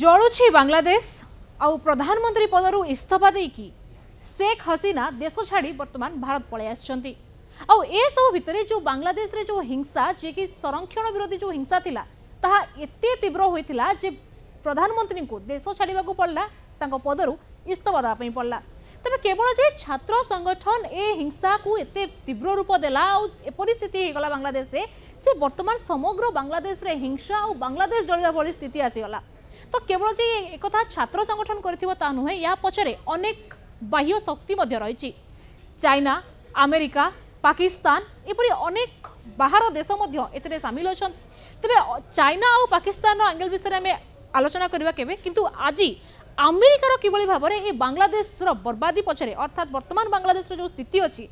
ଜଳୁଛି ବାଂଲାଦେଶ ଆଉ ପ୍ରଧାନମନ୍ତ୍ରୀ ପଦରୁ ଇସ୍ତଫା ଦେଇକି ଶେଖ୍ ହସିନା ଦେଶ ଛାଡ଼ି ବର୍ତ୍ତମାନ ଭାରତ ପଳାଇ ଆସିଛନ୍ତି ଆଉ ଏସବୁ ଭିତରେ ଯେଉଁ ବାଂଲାଦେଶରେ ଯେଉଁ ହିଂସା ଯିଏକି ସଂରକ୍ଷଣ ବିରୋଧୀ ଯେଉଁ ହିଂସା ଥିଲା ତାହା ଏତେ ତୀବ୍ର ହୋଇଥିଲା ଯେ ପ୍ରଧାନମନ୍ତ୍ରୀଙ୍କୁ ଦେଶ ଛାଡ଼ିବାକୁ ପଡ଼ିଲା ତାଙ୍କ ପଦରୁ ଇସ୍ତଫା ଦେବା ପାଇଁ ପଡ଼ିଲା ତେବେ କେବଳ ଯେ ଛାତ୍ର ସଂଗଠନ ଏ ହିଂସାକୁ ଏତେ ତୀବ୍ର ରୂପ ଦେଲା ଆଉ ଏପରି ସ୍ଥିତି ହୋଇଗଲା ବାଂଲାଦେଶରେ ଯେ ବର୍ତ୍ତମାନ ସମଗ୍ର ବାଂଲାଦେଶରେ ହିଂସା ଆଉ ବାଂଲାଦେଶ ଜଳିବା ଭଳି ସ୍ଥିତି ଆସିଗଲା তো কেবল যে একথা ছাত্র সংগঠন করেছিল তা নুহে ইয়া পছরে অনেক বাহ্য শক্তি রয়েছে চাইনা আমেরিকা পাকিস্তান এপরি অনেক বাহার দেশ মধ্যে এতে সামিল অনেক তবে চাইনা ও পাকিস্তান আঙ্গেল বিষয়ে আমি আলোচনা করা কেবে কিন্তু আজি আমেরিকার কিভাবে ভাবে এই বাংলাদেশর বরবাদি পছরে অর্থাৎ বর্তমান বাংলাদেশের যে স্থিতি অছি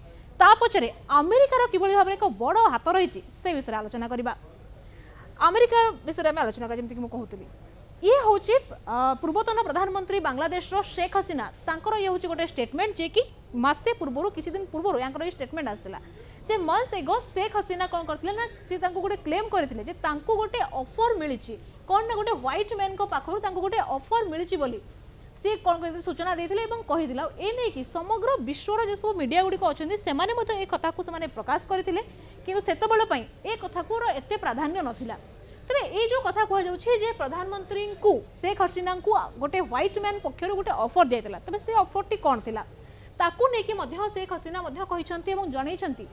পছরে আমেরিকার কিভাবে ভাবে এক বড় হাত রয়েছে সে বিষয়ে আলোচনা করা আমেরিকার বিষয়ে আমি আলোচনা করা যেমন কুলি ইয়ে হচ্ছে পূর্বতন প্রধানমন্ত্রী বাংলাদেশর শেখ হাসিনা তাঁর ইয়ে হচ্ছে গোটে স্টেটমেন্ট যে কি মাসে পূর্বর কিছুদিন পূর্বর ইয়াঙ্কর এই স্টেটমেন্ট আসছিল যে মন্থ এগো শেখ হাসিনা কম করলে না সে তাঁকু গোটে ক্লেম করে যে তাঁকু গোটে অফর মিলিছি কোণ না গোটে হোয়াইট ম্যান পাখু তাঁকু গোটে অফর মিলিছি বলি সে কোণ করে সূচনা দিয়ে এবং কহিলা এ নেই সমগ্র বিশ্বর যে সব মিডিয়া গুড়ি অনেক সে কথা সে প্রকাশ করে কিন্তু সেতবেল এ কথা এত প্রাধান্য নথিলা ତେବେ ଏଇ ଯେଉଁ କଥା କୁହାଯାଉଛି ଯେ ପ୍ରଧାନମନ୍ତ୍ରୀଙ୍କୁ ଶେଖ୍ ହସିନାଙ୍କୁ ଗୋଟେ ହ୍ୱାଇଟ୍ ମ୍ୟାନ୍ ପକ୍ଷରୁ ଗୋଟେ ଅଫର୍ ଦିଆଯାଇଥିଲା ତେବେ ସେ ଅଫର୍ଟି କ'ଣ ଥିଲା ତାକୁ ନେଇକି ମଧ୍ୟ ଶେଖ୍ ହସିନା ମଧ୍ୟ କହିଛନ୍ତି ଏବଂ ଜଣାଇଛନ୍ତି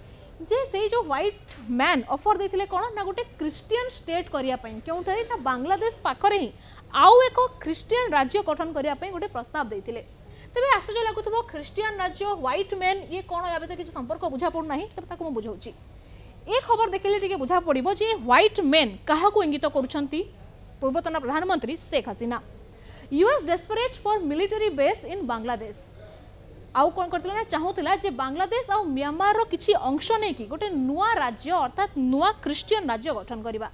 ଯେ ସେଇ ଯେଉଁ ହ୍ୱାଇଟ୍ ମ୍ୟାନ୍ ଅଫର୍ ଦେଇଥିଲେ କ'ଣ ନା ଗୋଟେ ଖ୍ରୀଷ୍ଟିଆନ୍ ଷ୍ଟେଟ୍ କରିବା ପାଇଁ କେଉଁଠାରେ ନା ବାଂଲାଦେଶ ପାଖରେ ହିଁ ଆଉ ଏକ ଖ୍ରୀଷ୍ଟିଆନ୍ ରାଜ୍ୟ ଗଠନ କରିବା ପାଇଁ ଗୋଟେ ପ୍ରସ୍ତାବ ଦେଇଥିଲେ ତେବେ ଆଶ୍ଚର୍ଯ୍ୟ ଲାଗୁଥିବ ଖ୍ରୀଷ୍ଟିଆନ୍ ରାଜ୍ୟ ହ୍ୱାଇଟ୍ ମ୍ୟାନ୍ ଇଏ କ'ଣ ୟା ଭିତରେ କିଛି ସମ୍ପର୍କ ବୁଝା ପଡ଼ୁନାହିଁ ତେବେ ତାକୁ ମୁଁ ବୁଝାଉଛି এ খবর দেখলে টিকে বুঝা পড়ব যে হোয়াইট মেন কাহকু ইঙ্গিত করছেন পূর্বতন প্রধানমন্ত্রী Sheikh Hasina US desperate for military base in Bangladesh আউ কোণ করলে না চাহুলা যে বাংলাদেশ আউ মিয়ামার কিছু অংশ নেই গোটে নূয়া রাজ্য অর্থাৎ নূয়া খ্রিস্টিয়ান রাজ্য গঠন করা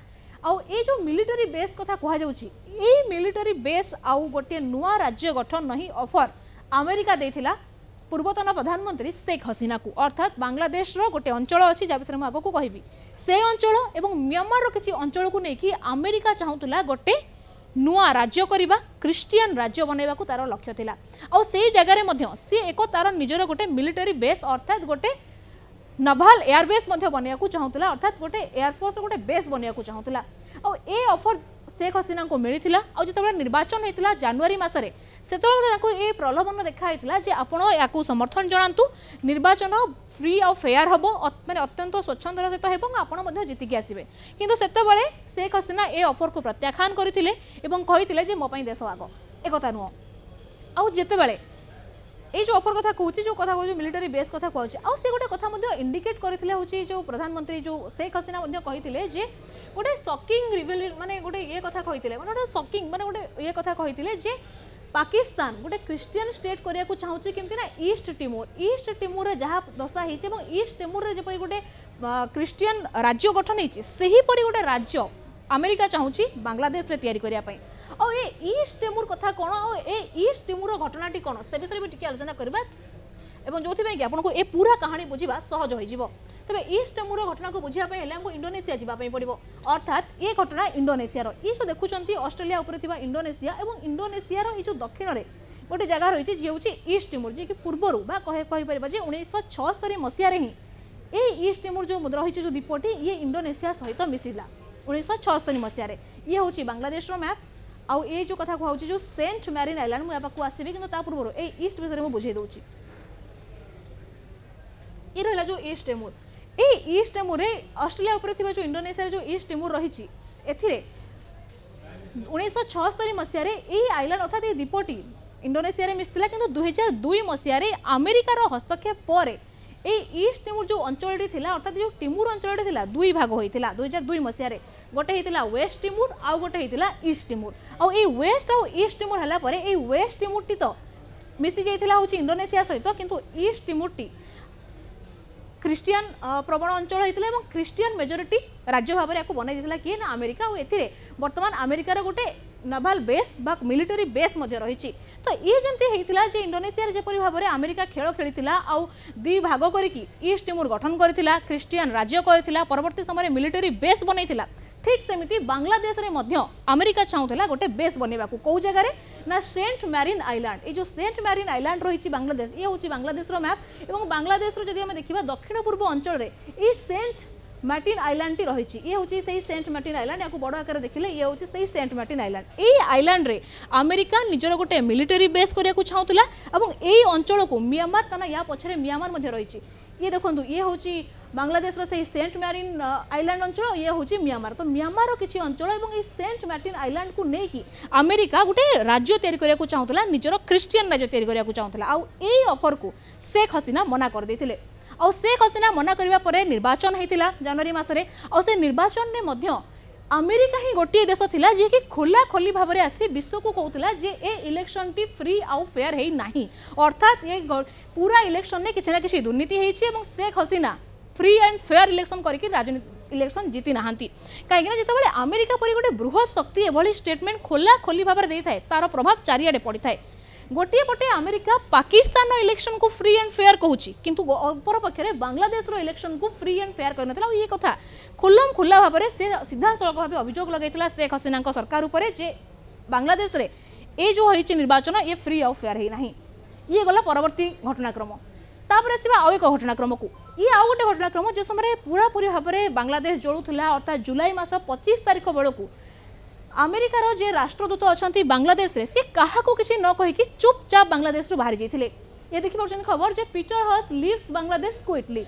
আউ এই যে মিলিটারি বেস কথা কুহযাচ্ছে এই মিলিটারি বেস আউ গোটিয়ে নূয়া রাজ্য গঠন নহি অফর আমেরিকা দিয়েছিলা ପୂର୍ବତନ ପ୍ରଧାନମନ୍ତ୍ରୀ ଶେଖ୍ ହସିନାକୁ ଅର୍ଥାତ୍ ବାଂଲାଦେଶର ଗୋଟେ ଅଞ୍ଚଳ ଅଛି ଯାହା ବିଷୟରେ ମୁଁ ଆଗକୁ କହିବି ସେ ଅଞ୍ଚଳ ଏବଂ ମିଆଁମାରର କିଛି ଅଞ୍ଚଳକୁ ନେଇକି ଆମେରିକା ଚାହୁଁଥିଲା ଗୋଟେ ନୂଆ ରାଜ୍ୟ କରିବା ଖ୍ରୀଷ୍ଟିଆନ ରାଜ୍ୟ ବନାଇବାକୁ ତାର ଲକ୍ଷ୍ୟ ଥିଲା ଆଉ ସେଇ ଜାଗାରେ ମଧ୍ୟ ସିଏ ଏକ ତାର ନିଜର ଗୋଟେ ମିଲିଟାରୀ ବେସ୍ ଅର୍ଥାତ୍ ଗୋଟେ ନଭାଲ ଏୟାରବେସ୍ ମଧ୍ୟ ବନାଇବାକୁ ଚାହୁଁଥିଲା ଅର୍ଥାତ୍ ଗୋଟେ ଏୟାରଫୋର୍ସର ଗୋଟେ ବେସ୍ ବନାଇବାକୁ ଚାହୁଁଥିଲା ଆଉ ଏ ଅଫର୍ শেখ হাসিনাঙ্কু মিলিলা আতবে নির্বাচন হয়েছিল জানুয়ারি মাসে সেতবে তাঁর এই প্রলোভন দেখা হয়েছিল যে আপনার এখন সমর্থন জনাতু নির্বাচন ফ্রি আেয়ার হব মানে অত্যন্ত স্বচ্ছন্দর সহ হব আপনার জিতিকি আসবে কিন্তু সেতবে শেখ হাসিনা এ অফরক প্রত্যাখ্যান করে এবং কে যে মো দেশ আগ একথা নুহ আতবে এই যে অফর কথা কହୁଛି যে কথা কହୁଛି মিলিটারি বেস কথা কହୁଛି আর সে গোটে কথা মধ্যে ইন্ডিকেট করে হচ্ছে যে প্রধানমন্ত্রী যে শেখ হাসিনা মধ্যে কহিলে যে ଗୋଟେ ସକିଂ ରିଭେଲ ମାନେ ଗୋଟେ ଇଏ କଥା କହିଥିଲେ ମାନେ ଗୋଟେ ସକିଂ ମାନେ ଗୋଟେ ଇଏ କଥା କହିଥିଲେ ଯେ ପାକିସ୍ତାନ ଗୋଟେ ଖ୍ରୀଷ୍ଟିଆନ ଷ୍ଟେଟ୍ କରିବାକୁ ଚାହୁଁଛି କେମିତି ନା ଇଷ୍ଟ ଟିମୋର ଇଷ୍ଟ ଟିମୋରରେ ଯାହା ଦଶା ହେଇଛି ଏବଂ ଇଷ୍ଟ ଟିମୋରରେ ଯେପରି ଗୋଟେ ଖ୍ରୀଷ୍ଟିଆନ ରାଜ୍ୟ ଗଠନ ହେଇଛି ସେହିପରି ଗୋଟେ ରାଜ୍ୟ ଆମେରିକା ଚାହୁଁଛି ବାଂଲାଦେଶରେ ତିଆରି କରିବା ପାଇଁ ଆଉ ଏ ଇଷ୍ଟ ଟିମୁର କଥା କ'ଣ ଆଉ ଏ ଇଷ୍ଟ ଟିମୁର ଘଟଣାଟି କ'ଣ ସେ ବିଷୟରେ ବି ଟିକେ ଆଲୋଚନା କରିବା ଏବଂ ଯେଉଁଥିପାଇଁ କି ଆପଣଙ୍କୁ ଏ ପୁରା କାହାଣୀ ବୁଝିବା ସହଜ ହୋଇଯିବ তবে ইস্ট টেমুর ঘটনা বুঝা হলে আমি ইন্ডোনেসিয়া যাওয়া পড়ব অর্থাৎ এ ঘটনা ইন্ডোনেসিয়ার এই যে দেখুম অস্ট্রেলিয়া উপরে থাকা ইন্ডোনেসিয়া এবং ইন্ডোনেসিয়ার এই যে দক্ষিণে গোটে জায়গা রয়েছে যে হচ্ছে ইস্ট টেমুর যে কি পূর্বর বা কেপার যে উনিশশো ছস্তরি মশিয়ারে হি এই ইস্ট টেমুর যে মুদ্রা হয়েছে যে দ্বীপটি ইয়ে ইন্ডোনেসিয়া সহ মিশিলা উনিশশো ছস্তরি মশিয়ারে ইয়ে হচ্ছে বাংলাদেশর ম্যাপ আউ এই যে কথা কুহাচ্ছে যে সেন্ট ম্যারিন আইল্যান্ড মুখ পাখু আসবি কিন্তু তা পূর্ব এই ইস্ট বিষয়ে মু বুঝাই দেছি ইয়ে रहा যে ইস্ট টেমুর এই ଇଷ୍ଟ ଡେମୁରେ ଅଷ୍ଟ୍ରେଲିଆ ଉପରେ ଥିବା ଯେଉଁ ଇଣ୍ଡୋନେସିଆରେ ଯେଉଁ ଇଷ୍ଟ ଡେମୁ ରହିଛି ଏଥିରେ ଉଣେଇଶହ ଛଅସ୍ତରୀ ମସିହାରେ ଏଇ ଆଇଲ୍ୟାଣ୍ଡ ଅର୍ଥାତ୍ ଏଇ ଦ୍ୱୀପଟି ଇଣ୍ଡୋନେସିଆରେ ମିଶିଥିଲା କିନ୍ତୁ ଦୁଇହଜାର ଦୁଇ ମସିହାରେ ଆମେରିକାର ହସ୍ତକ୍ଷେପ ପରେ এই ইস্ট টিমুর যে অঞ্চলটি লা অর্থাৎ যে টিমুর অঞ্চলটি লা দুই ভাগ হয়েছিল দুই হাজার দুই মশায় গোটে হয়েছিল ওয়েস্ট টিমুর আউ গোটে হয়েছিল ইস্ট টিমুর আউ এই ওয়েস্ট আউ ইস্ট টিমুর হলা পরে এই ওয়েস্ট টিমুরটি তো মিশি যাই হচ্ছে ইন্ডোনেসিয়া সহিত কিন্তু ইস্ট টিমুরটি ଖ୍ରୀଷ୍ଟିଆନ ପ୍ରବଣ ଅଞ୍ଚଳ ହେଇଥିଲା ଏବଂ ଖ୍ରୀଷ୍ଟିଆନ ମେଜୋରିଟି ରାଜ୍ୟ ଭାବରେ ଏହାକୁ ବନାଇ ଦେଇଥିଲା କିଏ ନା ଆମେରିକା ଆଉ ଏଥିରେ ବର୍ତ୍ତମାନ ଆମେରିକାର ଗୋଟେ ନଭାଲ ବେସ୍ ବା ମିଲିଟାରୀ ବେସ୍ ମଧ୍ୟ ରହିଛି ତ ଇଏ ଯେମିତି ହେଇଥିଲା ଯେ ଇଣ୍ଡୋନେସିଆରେ ଯେପରି ଭାବରେ ଆମେରିକା ଖେଳ ଖେଳିଥିଲା ଆଉ ଦୁଇ ଭାଗ କରିକି ଇଷ୍ଟ ଟିମୁର ଗଠନ କରିଥିଲା ଖ୍ରୀଷ୍ଟିଆନ ରାଜ୍ୟ କରିଥିଲା ପରବର୍ତ୍ତୀ ସମୟରେ ମିଲିଟାରୀ ବେସ୍ ବନେଇଥିଲା ଠିକ୍ ସେମିତି ବାଂଲାଦେଶରେ ମଧ୍ୟ ଆମେରିକା ଚାହୁଁଥିଲା ଗୋଟେ ବେସ୍ ବନେଇବାକୁ କେଉଁ ଜାଗାରେ না সেন্ট ম্যারিন আইল্যান্ড এই যে সেন্ট ম্যারিন আইল্যান্ড রয়েছে বাংলাদেশ ইয়ে হচ্ছে বাংলাদেশর ম্যাপ এবং বাংলাদেশর যদি আমি দেখা দক্ষিণ পূর্ব অঞ্চলের এই সেন্ট মার্টিন আইল্যান্ডটি রয়েছে ইয়ে হচ্ছে সেই সেন্ট মার্টিন আইল্যান্ড ইয়াকে বড় আকারে দেখলে ইয়ে হচ্ছে সেই সেন্ট মার্টিন আইল্যান্ড এই আইল্যান্ডরে আমেরিকা নিজের গোটে মিলিটারি বেস করা চাহুলা এবং এই অঞ্চলক মিয়ামার কারণ ইয়া পছরে মিয়ামার মধ্যে রয়েছে ইয়ে দেখুন ইয়ে হচ্ছে বাংলাদেশর সেই সেন্ট ম্যারিন আইল্যান্ড অঞ্চল ইয়ে হচ্ছে মিয়ামার তো মিয়ামার কিছু অঞ্চল এবং এই সেন্ট ম্যারিন আইল্যান্ডকু নেইকি আমেরিকা গোটে রাজ্য তৈরি করা চাহুলা নিজের খ্রিস্টিয়ান রাজ্য তৈরি করা চাহুলা আউ এই অফরকু শেখ হাসিনা মনা করেদেইলে ଆଉ ଶେଖ୍ ହସିନା ମନା କରିବା ପରେ ନିର୍ବାଚନ ହୋଇଥିଲା ଜାନୁଆରୀ ମାସରେ ଆଉ ସେ ନିର୍ବାଚନରେ ମଧ୍ୟ ଆମେରିକା ହିଁ ଗୋଟିଏ ଦେଶ ଥିଲା ଯିଏକି ଖୋଲାଖୋଲି ଭାବରେ ଆସି ବିଶ୍ୱକୁ କହୁଥିଲା ଯେ ଏ ଇଲେକ୍ସନଟି ଫ୍ରି ଆଉ ଫେୟାର ହେଇନାହିଁ ଅର୍ଥାତ୍ ଏ ପୁରା ଇଲେକ୍ସନରେ କିଛି ନା କିଛି ଦୁର୍ନୀତି ହେଇଛି ଏବଂ Sheikh Hasina free and fair election করি রাজনীতি ইলেকশন জিতি না কাইকি না যেতবে আমেরিকা পরি গোটে বৃহৎ শক্তি এভাবে স্টেটমেন্ট খোলা খোলি ভাবে দিয়ে তার প্রভাব চারিআডে পড়ি থাকে ଗୋଟିଏ ପଟେ ଆମେରିକା ପାକିସ୍ତାନର ଇଲେକ୍ସନକୁ ଫ୍ରି ଆଣ୍ଡ ଫେୟାର କହୁଛି କିନ୍ତୁ ଅପରପକ୍ଷରେ ବାଂଲାଦେଶର ଇଲେକ୍ସନକୁ ଫ୍ରି ଆଣ୍ଡ ଫେୟାର କରିନଥିଲା ଆଉ ଇଏ କଥା ଖୁଲମ ଖୁଲା ଭାବରେ ସେ ସିଧାସଳଖ ଭାବେ ଅଭିଯୋଗ ଲଗାଇଥିଲା ଶେଖ ହସିନାଙ୍କ ସରକାର ଉପରେ ଯେ ବାଂଲାଦେଶରେ ଏ ଯେଉଁ ହୋଇଛି ନିର୍ବାଚନ ଇଏ ଫ୍ରି ଆଉ ଫେୟାର ହେଇନାହିଁ ଇଏ ଗଲା ପରବର୍ତ୍ତୀ ଘଟଣାକ୍ରମ ତାପରେ ଆସିବା ଆଉ ଏକ ଘଟଣାକ୍ରମକୁ ଇଏ ଆଉ ଗୋଟେ ଘଟଣାକ୍ରମ ଯେ ସମୟରେ ପୁରାପୁରି ଭାବରେ ବାଂଲାଦେଶ ଜଳୁଥିଲା ଅର୍ଥାତ୍ ଜୁଲାଇ ମାସ ପଚିଶ ତାରିଖ ବେଳକୁ ଆମେରିକାର ଯେ ରାଷ୍ଟ୍ରଦୂତ ଅଛନ୍ତି ବାଂଲାଦେଶରେ ସେ କାହାକୁ କିଛି ନ କହିକି ଚୁପଚାପ ବାଂଲାଦେଶରୁ ବାହାରି ଯାଇଥିଲେ ଏ ଦେଖିପାରୁଛନ୍ତି ଖବର ଯେ ପିଟର ହସ୍ ଲିଭ୍ସ ବାଂଲାଦେଶ କ୍ୱିଟଲି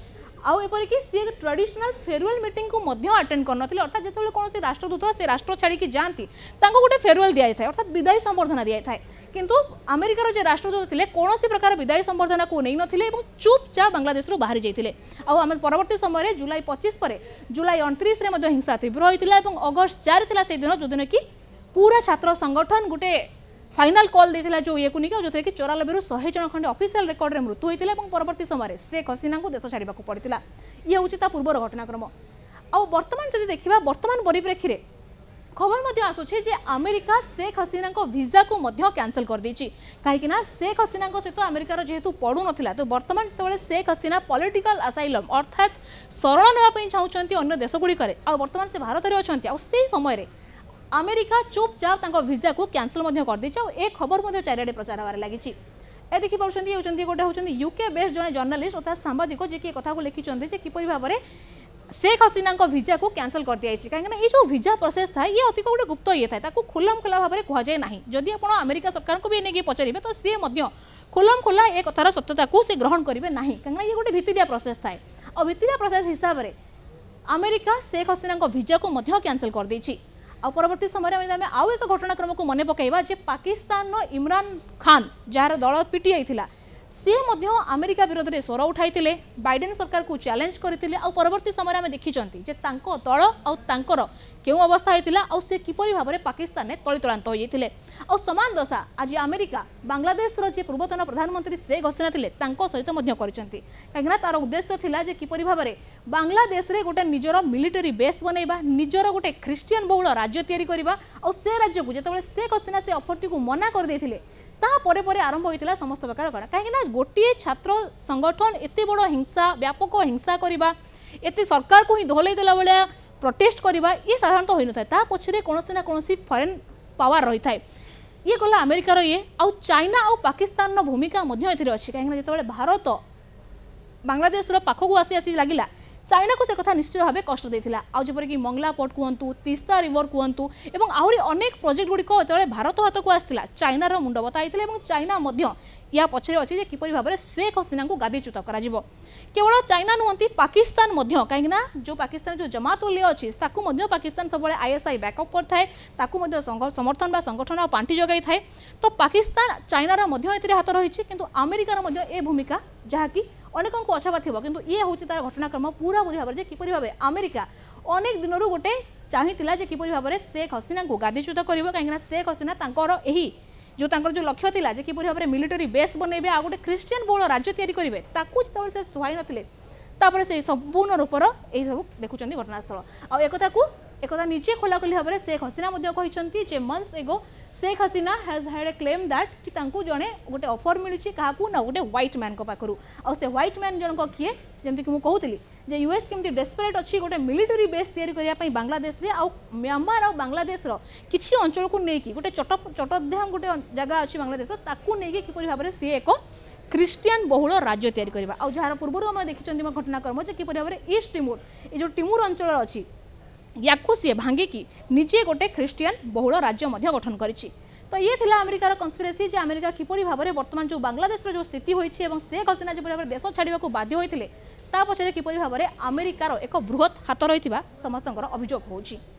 ଆଉ ଏପରିକି ସିଏ ଟ୍ରାଡିସନାଲ୍ ଫେରୁୱେଲ୍ ମିଟିଂକୁ ମଧ୍ୟ ଆଟେଣ୍ଡ କରିନଥିଲେ ଅର୍ଥାତ୍ ଯେତେବେଳେ କୌଣସି ରାଷ୍ଟ୍ରଦୂତ ସେ ରାଷ୍ଟ୍ର ଛାଡ଼ିକି ଯାଆନ୍ତି ତାଙ୍କୁ ଗୋଟେ ଫେରୁୱେଲ୍ ଦିଆଯାଇଥାଏ ଅର୍ଥାତ୍ ବିଦାୟୀ ସମ୍ବର୍ଦ୍ଧନା ଦିଆଯାଇଥାଏ କିନ୍ତୁ ଆମେରିକାର ଯେ ରାଷ୍ଟ୍ରଦୂତ ଥିଲେ କୌଣସି ପ୍ରକାର ବିଦାୟୀ ସମ୍ବର୍ଦ୍ଧନାକୁ ନେଇନଥିଲେ ଏବଂ ଚୁପ୍ଚାପ୍ ବାଂଲାଦେଶରୁ ବାହାରି ଯାଇଥିଲେ ଆଉ ଆମେ ପରବର୍ତ୍ତୀ ସମୟରେ ଜୁଲାଇ ପଚିଶ ପରେ ଜୁଲାଇ ଅଣତିରିଶରେ ମଧ୍ୟ ହିଂସା ତୀବ୍ର ହୋଇଥିଲା ଏବଂ ଅଗଷ୍ଟ ଚାରି ଥିଲା ସେଦିନ ଯେଉଁଦିନ କି ପୁରା ଛାତ୍ର ସଂଗଠନ ଗୋଟେ ফাইনাল কল দিয়েছিল যে ইয়ে নিকা যে চৌরানবের শহে জন খণ্ডে অফিসিয়াল রেকর্ডে মৃত্যু হয়েছিল এবং পরবর্তী সময় সে হসিনা দেশ ছাড়া পড়ে ইয়ে হচ্ছে তা পূর্বর ঘটনাক্রম আর্তমান যদি দেখা বর্তমান পরিপ্রেক্ষী খবর আসুছে যে আমেরিকা শেখ হাসিনা ভিজাকু মধ্য ক্যানসেল দিয়েছে কাহিঁকি না শেখ হসিনা সহ আমেরিকার যেহেতু পড়ু নথিলা তো বর্তমান যেতবে শেখ হসিনা পলিটিকাল আসাইলম অর্থাৎ শরণ নেওয়া চাহিদা অন্য দেশগুড়ি আর্তমান সে ভারতের অনেক সেই সময় আমেরিকা চুপচাপ তাঙ্ক ভিজা কু ক্যানসেল মধ্যে করেদেছে এ খবর মধ্যে চারিআডে প্রচার হওয়ার লাগিছে এ দেখিপারছেন হচ্ছে গোটে হচ্ছেন ইউকে বেস্ট জন জর্নালিষ্ট তথা সাংবাদিক যে কি কথা লিখিছেন যে কিপর ভাবে শেখ ভিজা কু ক্যানসেল করেদিয়াছে কারণ এই যে ভিজা প্রসেস থাকে ইয়ে অতি গোটে গুপ্ত ইয়ে থাকে তাকে খোলম খোলা ভাবে কুহযায় না যদি আপনার আমেরিকা সরকারকে এ নিয়ে পচারে তো সি খোলম খোলা এ কথার সত্যতা সে গ্রহণ করবে না কারণ ইয়ে গোটে ভিত্তিরিয়া প্রসেস থাকে আর প্রসেস হিসাবে আমেরিকা শেখ ভিজা কু ক্যানসেল করেদিয়েছে ଆଉ ପରବର୍ତ୍ତୀ ସମୟରେ ଆମେ ଆଉ ଏକ ଘଟଣାକ୍ରମକୁ ମନେ ପକାଇବା ଯେ ପାକିସ୍ତାନର ଇମ୍ରାନ ଖାନ୍ ଯାହାର ଦଳ ପିଟି ଯାଇଥିଲା ସିଏ ମଧ୍ୟ ଆମେରିକା ବିରୋଧରେ ସ୍ୱର ଉଠାଇଥିଲେ ବାଇଡେନ୍ ସରକାରକୁ ଚ୍ୟାଲେଞ୍ଜ କରିଥିଲେ ଆଉ ପରବର୍ତ୍ତୀ ସମୟରେ ଆମେ ଦେଖିଛନ୍ତି ଯେ ତାଙ୍କ ଦଳ ଆଉ ତାଙ୍କର କେଉଁ ଅବସ୍ଥା ହୋଇଥିଲା ଆଉ ସେ କିପରି ଭାବରେ ପାକିସ୍ତାନରେ ତଳିତଳାନ୍ତ ହୋଇଯାଇଥିଲେ ଆଉ ସମାନ ଦଶା ଆଜି ଆମେରିକା ବାଂଲାଦେଶର ଯିଏ ପୂର୍ବତନ ପ୍ରଧାନମନ୍ତ୍ରୀ ସେ ଘୋଷଣା ଥିଲେ ତାଙ୍କ ସହିତ ମଧ୍ୟ କରିଛନ୍ତି କାହିଁକିନା ତା'ର ଉଦ୍ଦେଶ୍ୟ ଥିଲା ଯେ କିପରି ଭାବରେ ବାଂଲାଦେଶରେ ଗୋଟେ ନିଜର ମିଲିଟେରୀ ବେସ୍ ବନେଇବା ନିଜର ଗୋଟେ ଖ୍ରୀଷ୍ଟିଆନ ବହୁଳ ରାଜ୍ୟ ତିଆରି କରିବା ଆଉ ସେ ରାଜ୍ୟକୁ ଯେତେବେଳେ ସେ କସିନା ସେ ଅଫରଟିକୁ ମନା କରିଦେଇଥିଲେ ତା ପରେ ପରେ ଆରମ୍ଭ ହୋଇଥିଲା ସମସ୍ତ ପ୍ରକାର କଳା କାହିଁକିନା ଗୋଟିଏ ଛାତ୍ର ସଂଗଠନ ଏତେ ବଡ଼ ହିଂସା ବ୍ୟାପକ ହିଂସା କରିବା ଏତେ ସରକାରକୁ ହିଁ ଦୋହଲେଇ ଦେଲା ଭଳିଆ ପ୍ରଟେଷ୍ଟ କରିବା ଇଏ ସାଧାରଣତଃ ହୋଇନଥାଏ ତା ପଛରେ କୌଣସି ନା କୌଣସି ଫରେନ୍ ପାୱାର ରହିଥାଏ ଇଏ କଲା ଆମେରିକାର ଇଏ ଆଉ ଚାଇନା ଆଉ ପାକିସ୍ତାନର ଭୂମିକା ମଧ୍ୟ ଏଥିରେ ଅଛି କାହିଁକିନା ଯେତେବେଳେ ଭାରତ ବାଂଲାଦେଶର ପାଖକୁ ଆସି ଆସି ଲାଗିଲା ଚାଇନାକୁ ସେ କଥା ନିଶ୍ଚିତ ଭାବେ କଷ୍ଟ ଦେଇଥିଲା ଆଉ ଯେପରିକି ମଙ୍ଗଲା ପୋର୍ଟ କୁହନ୍ତୁ ତିସ୍ତା ରିଭର କୁହନ୍ତୁ ଏବଂ ଆହୁରି ଅନେକ ପ୍ରୋଜେକ୍ଟ ଗୁଡ଼ିକ ଯେତେବେଳେ ଭାରତ ହାତକୁ ଆସିଥିଲା ଚାଇନାର ମୁଣ୍ଡ ବତା ହେଇଥିଲା ଏବଂ ଚାଇନା ମଧ୍ୟ ଏହା ପଛରେ ଅଛି ଯେ କିପରି ଭାବରେ ଶେଖ୍ ହସିନାଙ୍କୁ ଗାଦିଚ୍ୟୁତ କରାଯିବ କେବଳ ଚାଇନା ନୁହନ୍ତି ପାକିସ୍ତାନ ମଧ୍ୟ କାହିଁକିନା ଯେଉଁ ପାକିସ୍ତାନ ଯେଉଁ ଜମାତ ଉଲ୍ୟ ଅଛି ତାକୁ ମଧ୍ୟ ପାକିସ୍ତାନ ସବୁବେଳେ ଆଇଏସ୍ଆଇ ବ୍ୟାକଅପ୍ କରିଥାଏ ତାକୁ ମଧ୍ୟ ସମର୍ଥନ ବା ସଂଗଠନ ଆଉ ପାଣ୍ଠି ଯୋଗାଇଥାଏ ତ ପାକିସ୍ତାନ ଚାଇନାର ମଧ୍ୟ ଏଥିରେ ହାତ ରହିଛି କିନ୍ତୁ ଆମେରିକାର ମଧ୍ୟ ଏ ଭୂମିକା ଯାହାକି ଅନେକଙ୍କୁ ଅଛପା ଥିବ କିନ୍ତୁ ଇଏ ହେଉଛି ତା'ର ଘଟଣାକ୍ରମ ପୁରାପୁରି ଭାବରେ ଯେ କିପରି ଭାବେ ଆମେରିକା ଅନେକ ଦିନରୁ ଗୋଟେ ଚାହିଁଥିଲା ଯେ କିପରି ଭାବରେ ଶେଖ୍ ହସିନାଙ୍କୁ ଗାଦିଚ୍ୟୁତ କରିବ କାହିଁକିନା ଶେଖ୍ ହସିନା ତାଙ୍କର ଏହି ଯେଉଁ ତାଙ୍କର ଯେଉଁ ଲକ୍ଷ୍ୟ ଥିଲା ଯେ କିପରି ଭାବରେ ମିଲିଟାରୀ ବେସ୍ ବନେଇବେ ଆଉ ଗୋଟେ ଖ୍ରୀଷ୍ଟିଆନ ବହୁଳ ରାଜ୍ୟ ତିଆରି କରିବେ ତାକୁ ଯେତେବେଳେ ସେ ସୁହାଇ ନଥିଲେ ତାପରେ ସେହି ସମ୍ପୂର୍ଣ୍ଣ ରୂପର ଏହିସବୁ ଦେଖୁଛନ୍ତି ଘଟଣାସ୍ଥଳ ଆଉ ଏକଥାକୁ ଏକଥା ନିଜେ ଖୋଲାଖୋଲି ଭାବରେ ଶେଖ୍ ହସିନା ମଧ୍ୟ କହିଛନ୍ତି ଯେ months ago Sheikh Hasina has had a claim that कि जड़े गोटे अफर मिलूँ क्या ना गोटे व्हाइट मैन पाखु आउ से व्हाइट मैन जनक किए जमी मुझे कहती যে ইউএস কেমি ডেসপরেট অছি গোটে মিলিটারি বেস তৈরি করা বাংলাদেশে আয়ানমার আংলাদেশর কিছু অঞ্চলক নিয়ে গোটে চট চটধ্যাম গোটে জায়গা অছি বাংলাদেশ তাকে নিয়ে কিপর ভাবে সি এক খ্রিস্টিয়ান বহুল রাজ্য তৈরি করা আউ যার পূর্ব আমি দেখি ঘটনাক্রম যে কিপর ভাবে ইস্ট টিমুর এই যে টিমুর অঞ্চল অছি याको सिए भाङिकि निजे गए बहुलो बहु राज्यमा गठन गरिन्छ त येरिक कन्सपिरेसी आमेरीकापरि भावहरू बर्तन बाङ्लादेशति हुन्छ सेक् हसिना भाइर देश को बाध्य त छ भावर अमेरिकार एक बृहत् हात समस्तंकर अभियु होउछि